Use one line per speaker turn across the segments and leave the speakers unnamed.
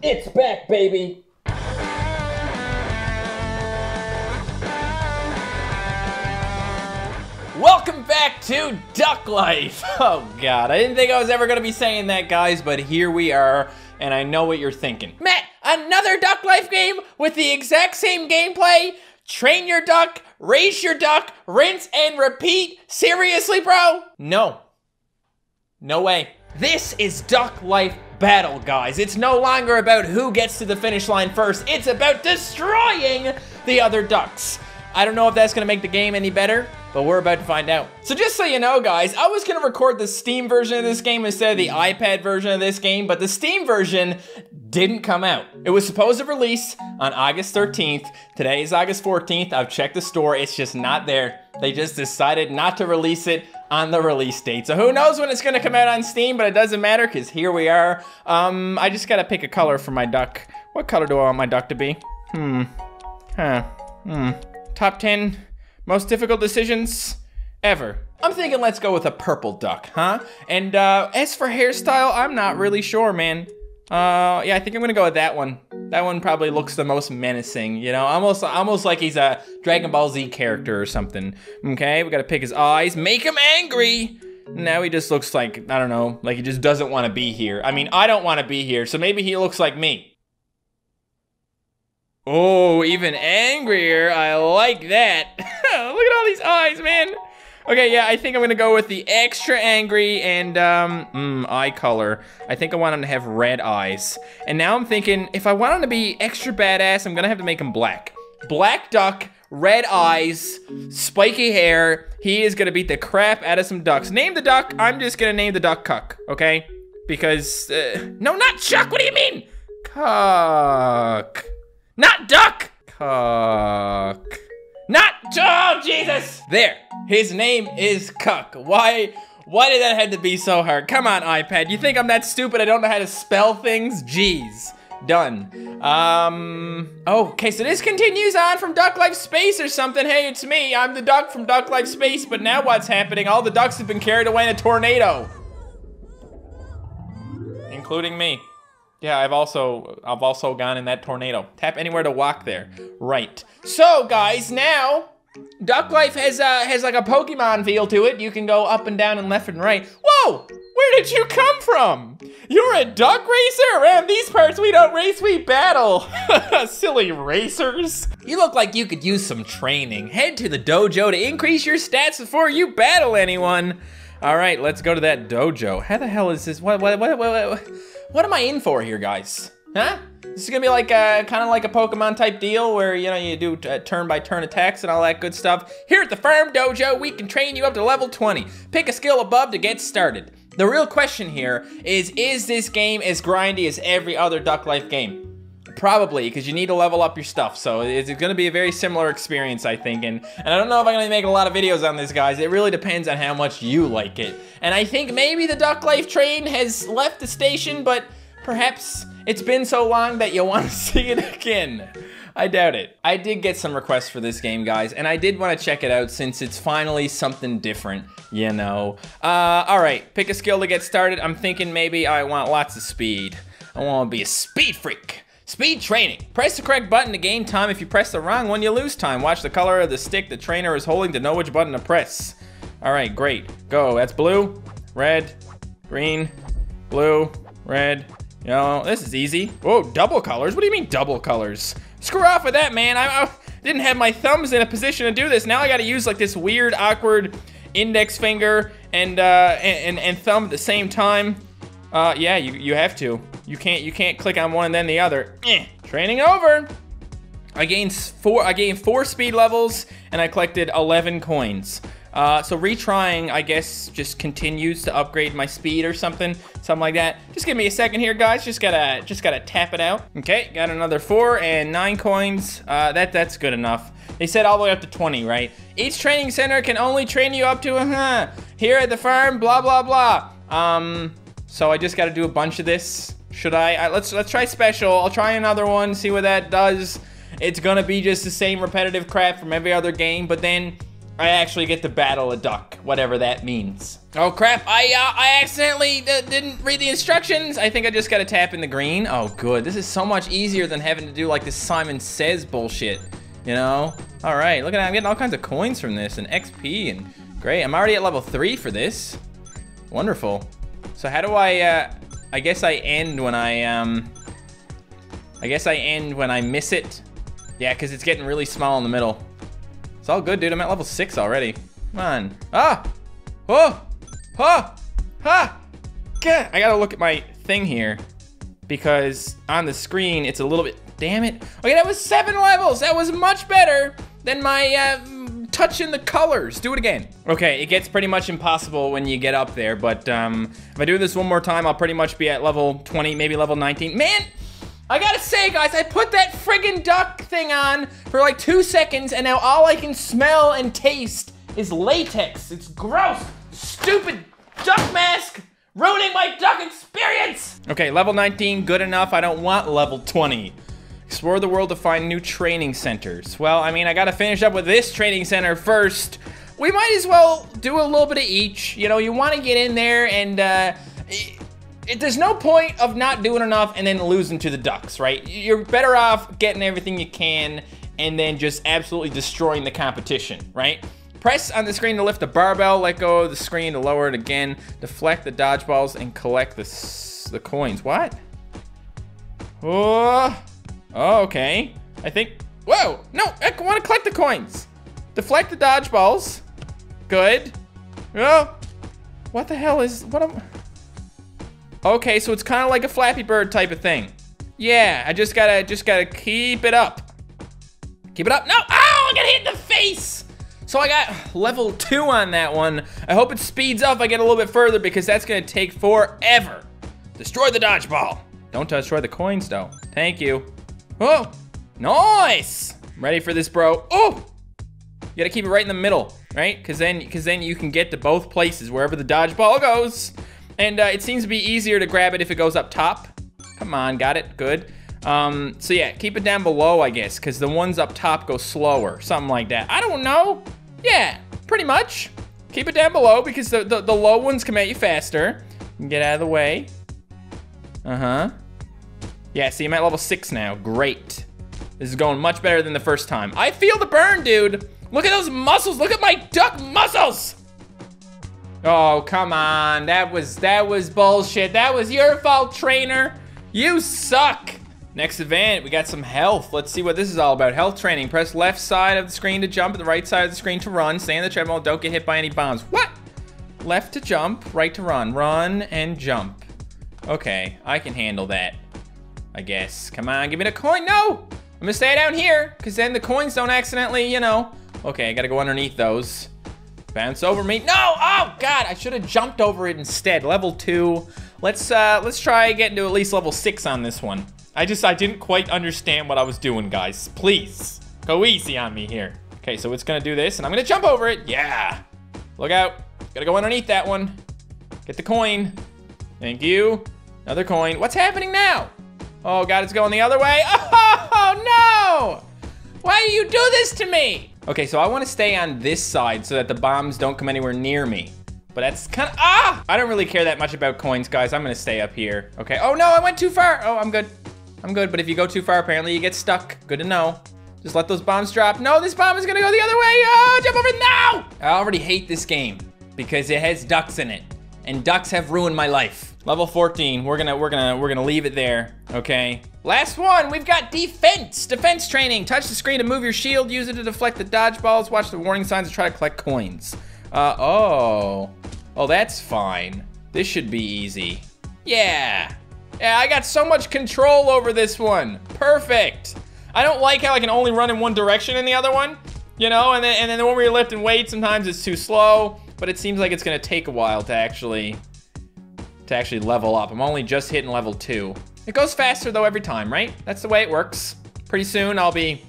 It's back, baby. Welcome back to Duck Life. Oh god, I didn't think I was ever gonna be saying that, guys, but here we are, and I know what you're thinking. Matt, another Duck Life game with the exact same gameplay? Train your duck, raise your duck, rinse and repeat? Seriously, bro? No. No way. This is Duck Life Battle, guys. It's no longer about who gets to the finish line first. It's about destroying the other ducks. I don't know if that's gonna make the game any better, but we're about to find out. So just so you know, guys, I was gonna record the Steam version of this game instead of the iPad version of this game, but the Steam version didn't come out. It was supposed to release on August 13th. Today is August 14th. I've checked the store, it's just not there. They just decided not to release it on the release date. So who knows when it's gonna come out on Steam, but it doesn't matter because here we are. Um, I just gotta pick a color for my duck. What color do I want my duck to be? Hmm, huh, hmm. Top 10 most difficult decisions ever. I'm thinking let's go with a purple duck, huh? And uh, as for hairstyle, I'm not really sure, man. Uh, yeah, I think I'm gonna go with that one. That one probably looks the most menacing, you know, almost almost like he's a Dragon Ball Z character or something. Okay, we gotta pick his eyes, make him angry. Now he just looks like, I don't know, like he just doesn't want to be here. I mean, I don't want to be here, so maybe he looks like me. Oh, even angrier. I like that. Look at all these eyes, man. Okay, yeah, I think I'm gonna go with the extra angry and, um, mm, eye color. I think I want him to have red eyes. And now I'm thinking, if I want him to be extra badass, I'm gonna have to make him black. Black duck, red eyes, spiky hair. He is gonna beat the crap out of some ducks. Name the duck, I'm just gonna name the duck Cuck, okay? Because, uh, no, not Chuck, what do you mean? Cuck. Not duck! Cuck. Not, oh, Jesus! There, his name is Cuck. Why, why did that have to be so hard? Come on, iPad, you think I'm that stupid I don't know how to spell things? Jeez. Done. Um, oh, okay, so this continues on from Duck Life Space or something. Hey, it's me, I'm the duck from Duck Life Space, but now what's happening? All the ducks have been carried away in a tornado. Including me. Yeah, I've also I've also gone in that tornado. Tap anywhere to walk there. Right. So guys, now Duck Life has uh has like a Pokemon feel to it. You can go up and down and left and right. Whoa! Where did you come from? You're a duck racer? Around these parts we don't race, we battle. Silly racers. You look like you could use some training. Head to the dojo to increase your stats before you battle anyone. All right, let's go to that dojo. How the hell is this? What what what what? what? Am I in for here, guys? Huh? This is gonna be like a, kind of like a Pokemon type deal where, you know, you do uh, turn by turn attacks and all that good stuff. Here at the Farm Dojo, we can train you up to level 20. Pick a skill above to get started. The real question here is, is this game as grindy as every other Duck Life game? Probably, because you need to level up your stuff. So it's going to be a very similar experience, I think. And, and I don't know if I'm going to make a lot of videos on this, guys. It really depends on how much you like it. And I think maybe the Duck Life train has left the station, but perhaps it's been so long that you want to see it again. I doubt it. I did get some requests for this game, guys, and I did want to check it out since it's finally something different, you know. Uh, all right, pick a skill to get started. I'm thinking maybe I want lots of speed. I want to be a speed freak. Speed training. Press the correct button to gain time. If you press the wrong one, you lose time. Watch the color of the stick the trainer is holding to know which button to press. All right, great. Go. That's blue, red, green, blue, red, yellow. This is easy. Whoa, double colors? What do you mean double colors? Screw off with that, man. I, I didn't have my thumbs in a position to do this. Now I gotta use like this weird, awkward index finger and, uh, and, and, and thumb at the same time. Uh, yeah, you, you have to. You can't you can't click on one and then the other. Eh, training over. I gained four I gained four speed levels and I collected 11 coins. Uh, so retrying, I guess, just continues to upgrade my speed or something, something like that. Just give me a second here, guys. Just gotta, just gotta tap it out. Okay, got another four and nine coins. Uh, that that's good enough. They said all the way up to 20, right? Each training center can only train you up to, uh -huh. Here at the farm, blah blah blah. Um, so I just got to do a bunch of this. Should I? I? Let's let's try special. I'll try another one, see what that does. It's gonna be just the same repetitive crap from every other game, but then I actually get to battle a duck, whatever that means. Oh crap, I uh, I accidentally didn't read the instructions. I think I just gotta tap in the green. Oh good, this is so much easier than having to do like this Simon Says bullshit, you know? All right, look at that, I'm getting all kinds of coins from this and XP and great. I'm already at level three for this. Wonderful. So how do I, uh, I guess I end when I, um, I guess I end when I miss it. Yeah, because it's getting really small in the middle. It's all good, dude. I'm at level six already. Come on. Ah! Oh! Ha! Ha! I gotta look at my thing here because on the screen it's a little bit. Damn it! Okay, that was seven levels. That was much better than my uh, touching the colors. Do it again. Okay, it gets pretty much impossible when you get up there, but um, if I do this one more time, I'll pretty much be at level 20, maybe level 19. Man, I gotta say, guys, I put that friggin' duck thing on for like two seconds, and now all I can smell and taste is latex. It's gross. Stupid duck mask ruining my duck experience. Okay, level 19, good enough. I don't want level 20. Explore the world to find new training centers. Well, I mean, I gotta finish up with this training center first. We might as well do a little bit of each. You know, you wanna get in there and, uh, it, there's no point of not doing enough and then losing to the Ducks, right? You're better off getting everything you can and then just absolutely destroying the competition, right? Press on the screen to lift the barbell, let go of the screen to lower it again, deflect the dodgeballs, and collect the, the coins. What? Oh, oh, okay. I think, whoa, no, I want to collect the coins. Deflect the dodgeballs. Good. Oh, what the hell is, what am, Okay, so it's kind of like a Flappy Bird type of thing. Yeah, I just gotta, just gotta keep it up. Keep it up. No, oh, I got hit in the face. So I got level two on that one. I hope it speeds up I get a little bit further because that's gonna take forever. Destroy the dodgeball. Don't destroy the coins though. Thank you. Oh, nice. ready for this, bro. Oh, you gotta keep it right in the middle, right? Cause then, cause then you can get to both places wherever the dodgeball goes. And uh, it seems to be easier to grab it if it goes up top. Come on, got it, good. Um, so yeah, keep it down below, I guess, because the ones up top go slower, something like that. I don't know. Yeah, pretty much. Keep it down below because the, the, the low ones come at you faster. Get out of the way. Uh-huh. Yeah, see, I'm at level six now. Great. This is going much better than the first time. I feel the burn, dude. Look at those muscles. Look at my duck muscles. Oh, come on. That was that was bullshit. That was your fault, trainer. You suck. Next event, we got some health. Let's see what this is all about. Health training. Press left side of the screen to jump, the right side of the screen to run. Stay in the treadmill. Don't get hit by any bombs. What? Left to jump, right to run. Run and jump. Okay, I can handle that. I guess. Come on, give me the coin. No! I'm gonna stay down here, because then the coins don't accidentally, you know. Okay, I gotta go underneath those. Bounce over me. No! Oh, God! I should have jumped over it instead. Level two. Let's, uh, let's try getting to at least level six on this one. I just, I didn't quite understand what I was doing, guys. Please, go easy on me here. Okay, so it's gonna do this, and I'm gonna jump over it. Yeah. Look out. Gotta go underneath that one. Get the coin. Thank you. Another coin. What's happening now? Oh, God, it's going the other way. Oh, no! Why do you do this to me? Okay, so I want to stay on this side so that the bombs don't come anywhere near me. But that's kind of, ah! I don't really care that much about coins, guys. I'm going to stay up here. Okay. Oh, no, I went too far. Oh, I'm good. I'm good. But if you go too far, apparently you get stuck. Good to know. Just let those bombs drop. No, this bomb is going to go the other way. Oh, jump over now! I already hate this game because it has ducks in it. And ducks have ruined my life. Level 14. We're gonna, we're gonna, we're gonna leave it there. Okay. Last one, we've got defense. Defense training. Touch the screen to move your shield. Use it to deflect the dodgeballs. Watch the warning signs and try to collect coins. Uh, oh. Oh, that's fine. This should be easy. Yeah. Yeah, I got so much control over this one. Perfect. I don't like how I can only run in one direction in the other one. You know, and then, and then the one where you're lifting weights sometimes it's too slow. But it seems like it's to take a while to actually, to actually level up. I'm only just hitting level two. It goes faster though every time, right? That's the way it works. Pretty soon I'll be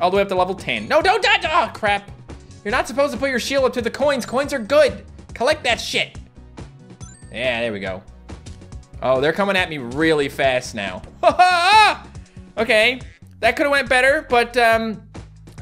all the way up to level 10. No, don't die! Oh, crap. You're not supposed to put your shield up to the coins. Coins are good. Collect that shit. Yeah, there we go. Oh, they're coming at me really fast now. okay, that could have went better, but um,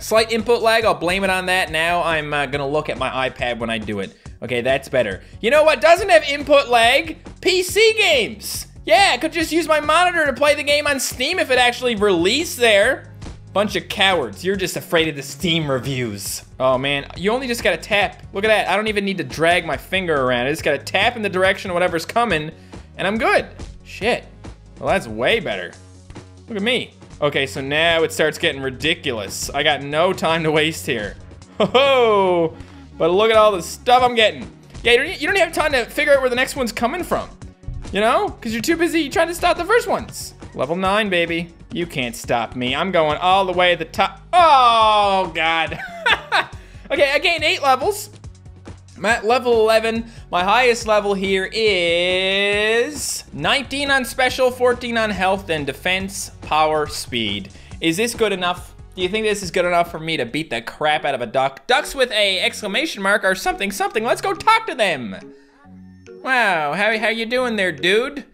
Slight input lag, I'll blame it on that. Now I'm uh, gonna look at my iPad when I do it. Okay, that's better. You know what doesn't have input lag? PC games. Yeah, I could just use my monitor to play the game on Steam if it actually released there. Bunch of cowards. You're just afraid of the Steam reviews. Oh man, you only just gotta tap. Look at that. I don't even need to drag my finger around. I just gotta tap in the direction of whatever's coming, and I'm good. Shit. Well, that's way better. Look at me. Okay, so now it starts getting ridiculous. I got no time to waste here. Ho ho! But look at all the stuff I'm getting. Yeah, you don't, have time to figure out where the next one's coming from. You know? Because you're too busy trying to stop the first ones. Level 9, baby. You can't stop me. I'm going all the way to the top. Oh, God. okay, I gained 8 levels. I'm at level 11. My highest level here is 19 on special, 14 on health, and defense, power, speed. Is this good enough? Do you think this is good enough for me to beat the crap out of a duck? Ducks with a exclamation mark or something something. Let's go talk to them. Wow, how, how you doing there, dude?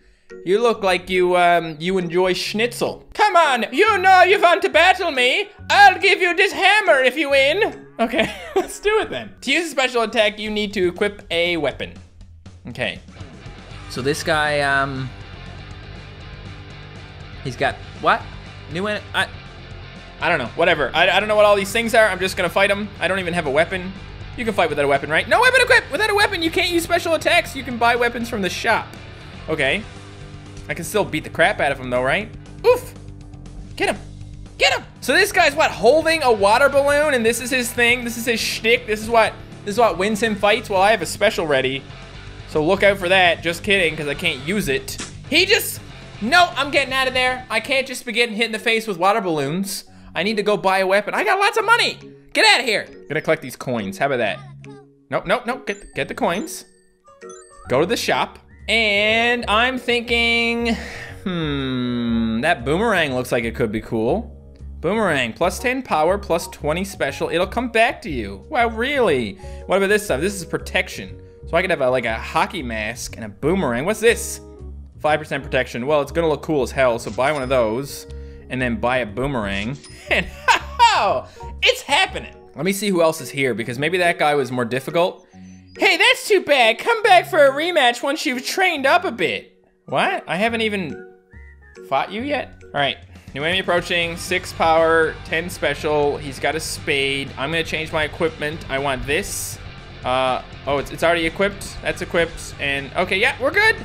You look like you, um, you enjoy schnitzel. Come on, you know you want to battle me. I'll give you this hammer if you win. Okay, let's do it then. To use a special attack, you need to equip a weapon. Okay. So this guy, um, he's got, what? New, I, I don't know, whatever. I, I don't know what all these things are. I'm just gonna fight him. I don't even have a weapon. You can fight without a weapon, right? No weapon equipped! Without a weapon, you can't use special attacks. You can buy weapons from the shop. Okay. I can still beat the crap out of him though, right? Oof! Get him! Get him! So this guy's what, holding a water balloon and this is his thing? This is his shtick? This is what, this is what wins him fights? Well, I have a special ready. So look out for that. Just kidding, because I can't use it. He just, no, I'm getting out of there. I can't just be getting hit in the face with water balloons. I need to go buy a weapon. I got lots of money. Get out of here. gonna collect these coins. How about that? Nope, nope, nope. Get, get the coins. Go to the shop. And I'm thinking, hmm, that boomerang looks like it could be cool. Boomerang, plus 10 power, plus 20 special. It'll come back to you. Wow, really? What about this stuff? This is protection. So I could have a, like a hockey mask and a boomerang. What's this? 5% protection. Well, it's gonna look cool as hell, so buy one of those and then buy a boomerang. And how? It's happening. Let me see who else is here because maybe that guy was more difficult. Hey, that's too bad. Come back for a rematch once you've trained up a bit. What? I haven't even fought you yet? All right, new enemy approaching, six power, 10 special. He's got a spade. I'm gonna change my equipment. I want this. Uh, oh, it's, it's already equipped. That's equipped. And okay, yeah, we're good.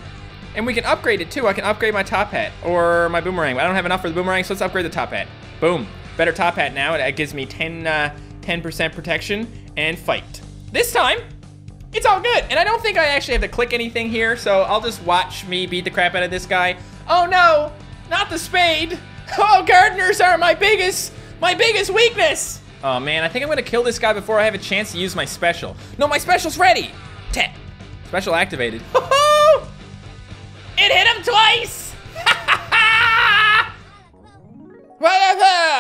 And we can upgrade it too. I can upgrade my top hat or my boomerang. I don't have enough for the boomerang, so let's upgrade the top hat. Boom. Better top hat now. It gives me 10, uh, 10% protection and fight. This time, it's all good. And I don't think I actually have to click anything here, so I'll just watch me beat the crap out of this guy. Oh no, not the spade. Oh, gardeners are my biggest, my biggest weakness. Oh man, I think I'm gonna kill this guy before I have a chance to use my special. No, my special's ready. Tap. Special activated. It hit him twice!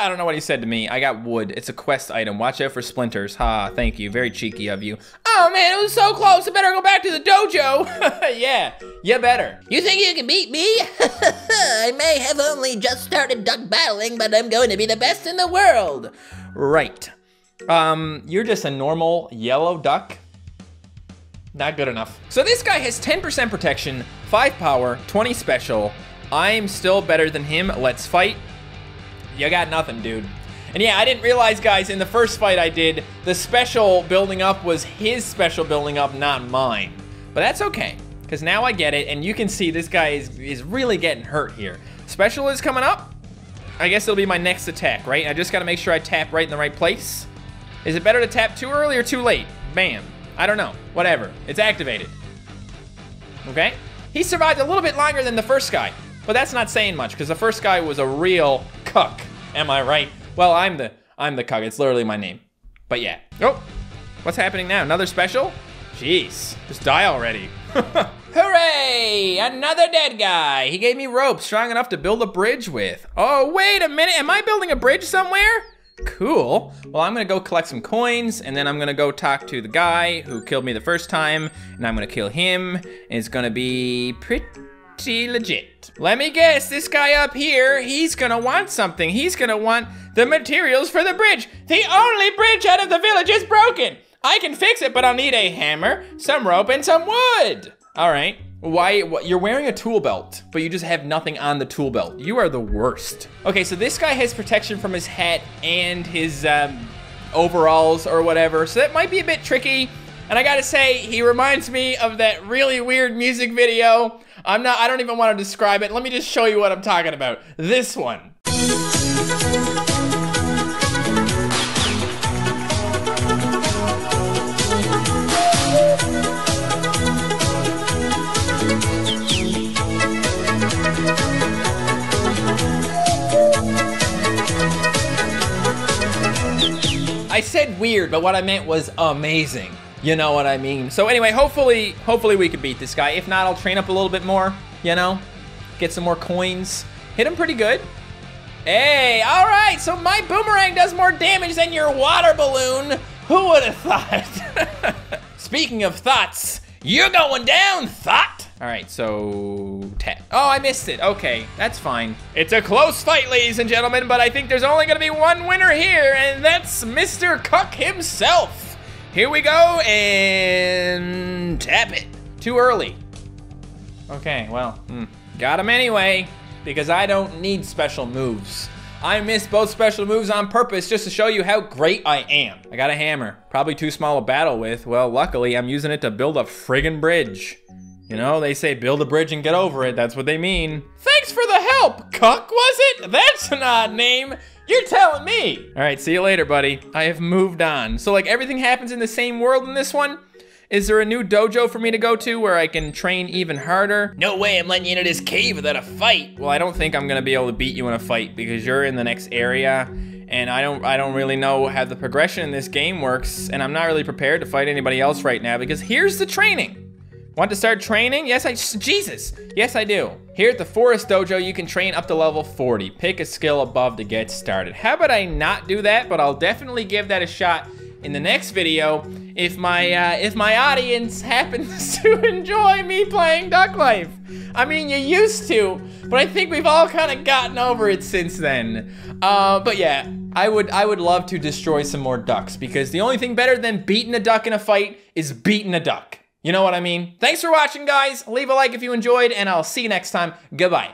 I don't know what he said to me. I got wood. It's a quest item. Watch out for splinters. Ha, thank you. Very cheeky of you. Oh man, it was so close. I better go back to the dojo. yeah, you better.
You think you can beat me? I may have only just started duck battling, but I'm going to be the best in the world.
Right. Um, you're just a normal yellow duck. Not good enough. So this guy has 10% protection, 5 power, 20 special. I'm still better than him. Let's fight. You got nothing, dude. And yeah, I didn't realize, guys, in the first fight I did, the special building up was his special building up, not mine. But that's okay, because now I get it, and you can see this guy is, is really getting hurt here. Special is coming up. I guess it'll be my next attack, right? I just got to make sure I tap right in the right place. Is it better to tap too early or too late? Bam. I don't know. Whatever. It's activated. Okay? He survived a little bit longer than the first guy. But that's not saying much, because the first guy was a real cuck. Am I right? Well, I'm the I'm the cuck. It's literally my name. But yeah. Oh, what's happening now? Another special? Jeez, just die already. Hooray! Another dead guy. He gave me rope strong enough to build a bridge with. Oh, wait a minute. Am I building a bridge somewhere? Cool. Well, I'm gonna go collect some coins, and then I'm gonna go talk to the guy who killed me the first time, and I'm gonna kill him. And it's gonna be pretty legit. Let me guess, this guy up here, he's gonna want something. He's gonna want the materials for the bridge. The only bridge out of the village is broken. I can fix it, but I'll need a hammer, some rope, and some wood. All right. Why, you're wearing a tool belt, but you just have nothing on the tool belt. You are the worst. Okay, so this guy has protection from his hat and his um, overalls or whatever, so that might be a bit tricky. And I gotta say, he reminds me of that really weird music video. I'm not, I don't even want to describe it. Let me just show you what I'm talking about. This one. I said weird, but what I meant was amazing. You know what I mean? So anyway, hopefully, hopefully we can beat this guy. If not, I'll train up a little bit more, you know? Get some more coins. Hit him pretty good. Hey, all right, so my boomerang does more damage than your water balloon. Who would have thought? Speaking of thoughts, you're going down, thought. All right, so tap. Oh, I missed it. Okay, that's fine. It's a close fight, ladies and gentlemen, but I think there's only gonna be one winner here, and that's Mr. Cuck himself. Here we go, and tap it. Too early. Okay, well, hmm. got him anyway, because I don't need special moves. I missed both special moves on purpose just to show you how great I am. I got a hammer, probably too small to battle with. Well, luckily, I'm using it to build a friggin' bridge. You know, they say build a bridge and get over it. That's what they mean. Thanks for the help, Cuck, was it? That's an odd name. You're telling me. All right, see you later, buddy. I have moved on. So like everything happens in the same world in this one? Is there a new dojo for me to go to where I can train even harder?
No way I'm letting you into this cave without a fight.
Well, I don't think I'm gonna be able to beat you in a fight because you're in the next area and I don't I don't really know how the progression in this game works and I'm not really prepared to fight anybody else right now because here's the training. Want to start training? Yes, I, Jesus. Yes, I do. Here at the Forest Dojo, you can train up to level 40. Pick a skill above to get started. How about I not do that, but I'll definitely give that a shot in the next video if my uh, if my audience happens to enjoy me playing Duck Life. I mean, you used to, but I think we've all kind of gotten over it since then. Uh, but yeah, I would I would love to destroy some more ducks because the only thing better than beating a duck in a fight is beating a duck. You know what I mean? Thanks for watching, guys. Leave a like if you enjoyed, and I'll see you next time. Goodbye.